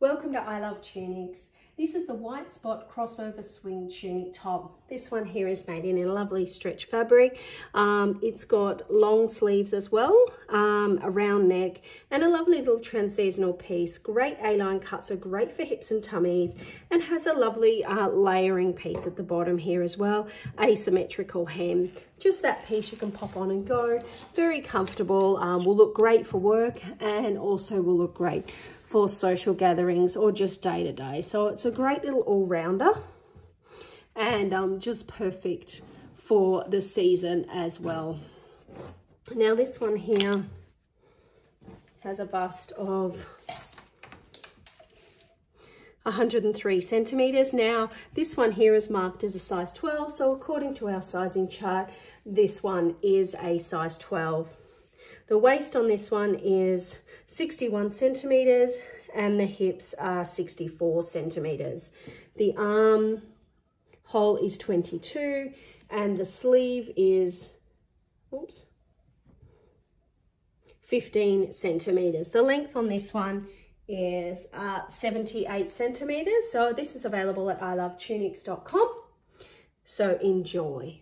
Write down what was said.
Welcome to I Love Tunics. This is the white spot crossover swing tunic top. This one here is made in a lovely stretch fabric. Um, it's got long sleeves as well, um, a round neck, and a lovely little transitional piece. Great A-line cuts, so great for hips and tummies, and has a lovely uh, layering piece at the bottom here as well. Asymmetrical hem. Just that piece you can pop on and go. Very comfortable, um, will look great for work, and also will look great for social gatherings or just day to day. So it's a great little all-rounder and um, just perfect for the season as well. Now this one here has a bust of 103 centimeters. Now, this one here is marked as a size 12, so according to our sizing chart, this one is a size 12. The waist on this one is 61 centimeters and the hips are 64 centimeters. The arm hole is 22 and the sleeve is, oops, 15 centimeters. The length on this one is uh, 78 centimeters. So this is available at ilovetunics.com. So enjoy.